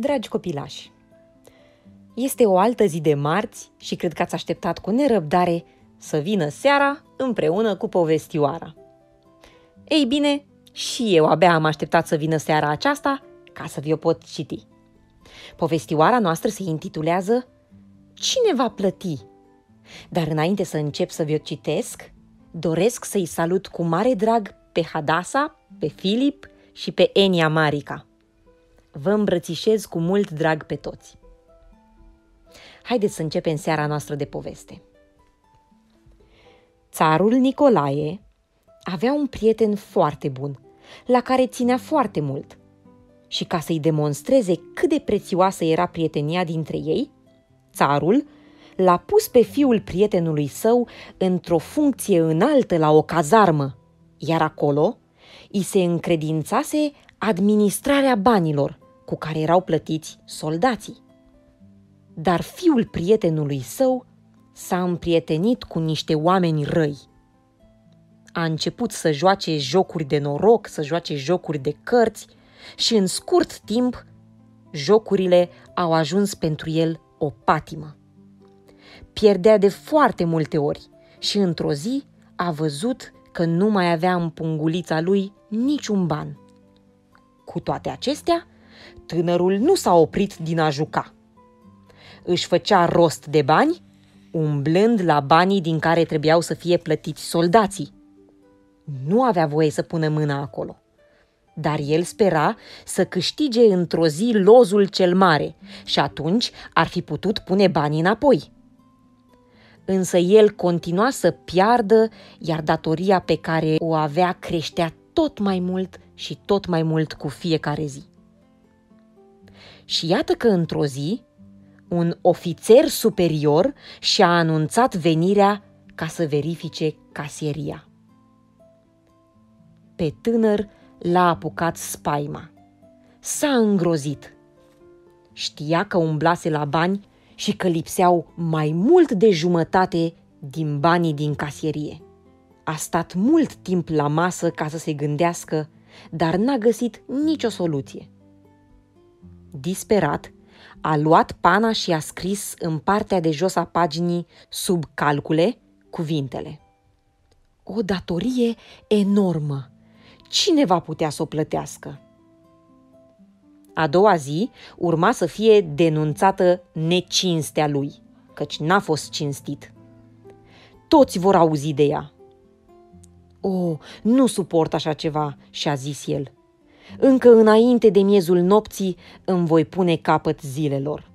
Dragi copilași, este o altă zi de marți și cred că ați așteptat cu nerăbdare să vină seara împreună cu povestioara. Ei bine, și eu abia am așteptat să vină seara aceasta ca să vi-o pot citi. Povestioara noastră se intitulează Cine va plăti? Dar înainte să încep să vi-o citesc, doresc să-i salut cu mare drag pe Hadasa, pe Filip și pe Enia Marica. Vă îmbrățișez cu mult drag pe toți. Haideți să începem seara noastră de poveste. Țarul Nicolae avea un prieten foarte bun, la care ținea foarte mult. Și ca să-i demonstreze cât de prețioasă era prietenia dintre ei, țarul l-a pus pe fiul prietenului său într-o funcție înaltă la o cazarmă, iar acolo i se încredințase administrarea banilor cu care erau plătiți soldații. Dar fiul prietenului său s-a împrietenit cu niște oameni răi. A început să joace jocuri de noroc, să joace jocuri de cărți și în scurt timp jocurile au ajuns pentru el o patimă. Pierdea de foarte multe ori și într-o zi a văzut că nu mai avea în pungulița lui niciun ban. Cu toate acestea, tânărul nu s-a oprit din a juca. Își făcea rost de bani, umblând la banii din care trebuiau să fie plătiți soldații. Nu avea voie să pună mâna acolo. Dar el spera să câștige într-o zi lozul cel mare și atunci ar fi putut pune banii înapoi. Însă el continua să piardă, iar datoria pe care o avea creștea tot mai mult și tot mai mult cu fiecare zi. Și iată că într-o zi, un ofițer superior și-a anunțat venirea ca să verifice casieria. Pe tânăr l-a apucat spaima. S-a îngrozit. Știa că umblase la bani și că lipseau mai mult de jumătate din banii din casierie. A stat mult timp la masă ca să se gândească, dar n-a găsit nicio soluție. Disperat, a luat pana și a scris în partea de jos a paginii, sub calcule, cuvintele. O datorie enormă. Cine va putea să o plătească? A doua zi urma să fie denunțată necinstea lui, căci n-a fost cinstit. Toți vor auzi de ea. O, nu suport așa ceva, și-a zis el. Încă înainte de miezul nopții îmi voi pune capăt zilelor.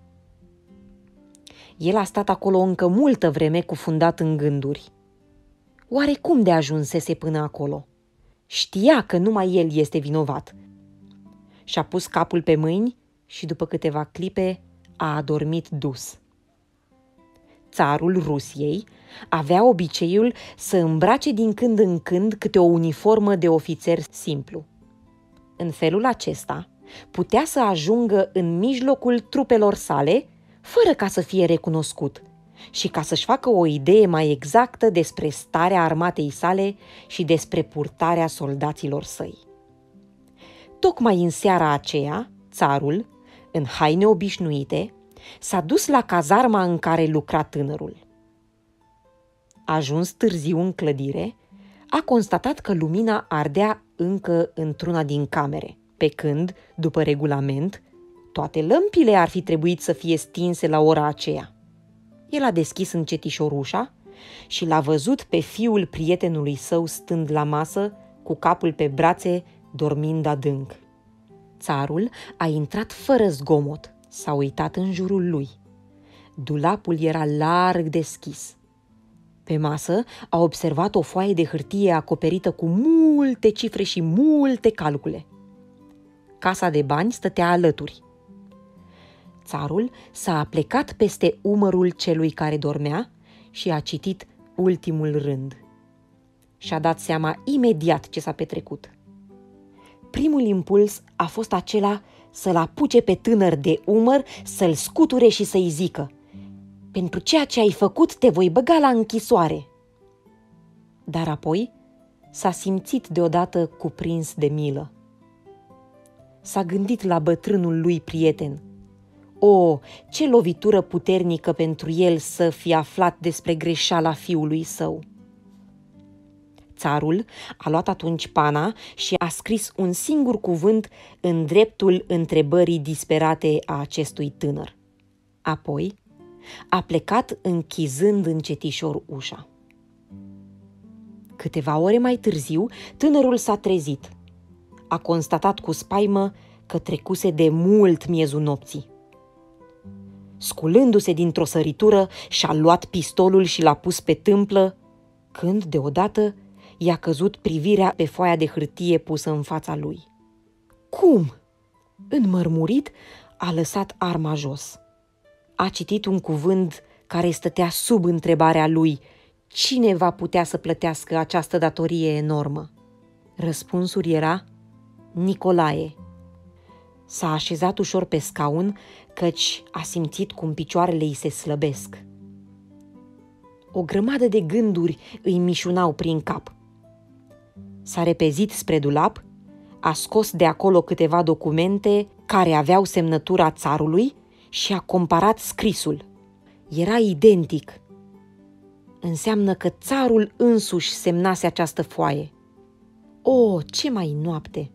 El a stat acolo încă multă vreme cufundat în gânduri. Oare cum de ajunsese până acolo? Știa că numai el este vinovat. Și-a pus capul pe mâini și după câteva clipe a adormit dus. Țarul Rusiei avea obiceiul să îmbrace din când în când câte o uniformă de ofițer simplu. În felul acesta, putea să ajungă în mijlocul trupelor sale fără ca să fie recunoscut și ca să-și facă o idee mai exactă despre starea armatei sale și despre purtarea soldaților săi. Tocmai în seara aceea, țarul, în haine obișnuite, s-a dus la cazarma în care lucra tânărul. Ajuns târziu în clădire, a constatat că lumina ardea încă într-una din camere, pe când, după regulament, toate lămpile ar fi trebuit să fie stinse la ora aceea. El a deschis încetișor ușa și l-a văzut pe fiul prietenului său stând la masă, cu capul pe brațe, dormind adânc. Țarul a intrat fără zgomot, s-a uitat în jurul lui. Dulapul era larg deschis. Pe masă a observat o foaie de hârtie acoperită cu multe cifre și multe calcule. Casa de bani stătea alături. Țarul s-a aplecat peste umărul celui care dormea și a citit ultimul rând. Și-a dat seama imediat ce s-a petrecut. Primul impuls a fost acela să-l apuce pe tânăr de umăr, să-l scuture și să-i zică Pentru ceea ce ai făcut te voi băga la închisoare. Dar apoi s-a simțit deodată cuprins de milă. S-a gândit la bătrânul lui prieten – O, ce lovitură puternică pentru el să fi aflat despre greșeala fiului său! Țarul a luat atunci pana și a scris un singur cuvânt în dreptul întrebării disperate a acestui tânăr. Apoi a plecat închizând încetișor ușa. Câteva ore mai târziu, tânărul s-a trezit. A constatat cu spaimă că trecuse de mult miezul nopții. Sculându-se dintr-o săritură, și-a luat pistolul și l-a pus pe tâmplă, când, deodată, i-a căzut privirea pe foaia de hârtie pusă în fața lui. Cum? Înmărmurit, a lăsat arma jos. A citit un cuvânt care stătea sub întrebarea lui cine va putea să plătească această datorie enormă. Răspunsul era Nicolae. S-a așezat ușor pe scaun, căci a simțit cum picioarele îi se slăbesc. O grămadă de gânduri îi mișunau prin cap. S-a repezit spre dulap, a scos de acolo câteva documente care aveau semnătura țarului și a comparat scrisul. Era identic. Înseamnă că țarul însuși semnase această foaie. O, ce mai noapte!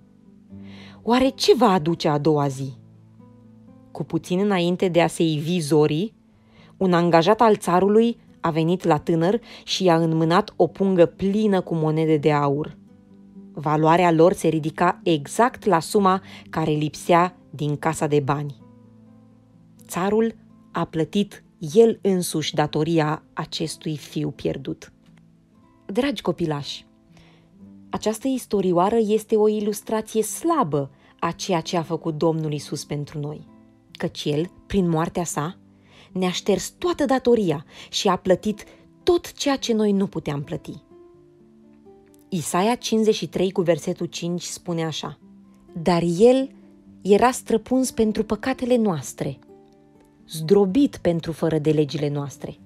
Oare ce va aduce a doua zi? Cu puțin înainte de a se ivi zorii, un angajat al țarului a venit la tânăr și i-a înmânat o pungă plină cu monede de aur. Valoarea lor se ridica exact la suma care lipsea din casa de bani. Țarul a plătit el însuși datoria acestui fiu pierdut. Dragi copilași, această istorioară este o ilustrație slabă a ceea ce a făcut Domnul Isus pentru noi, căci El, prin moartea sa, ne-a șters toată datoria și a plătit tot ceea ce noi nu puteam plăti. Isaia 53 cu versetul 5 spune așa, Dar El era străpuns pentru păcatele noastre, zdrobit pentru fără de legile noastre.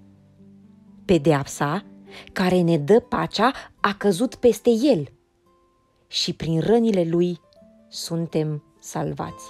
Pedeapsa, care ne dă pacea, a căzut peste El și prin rănile Lui suntem salvați.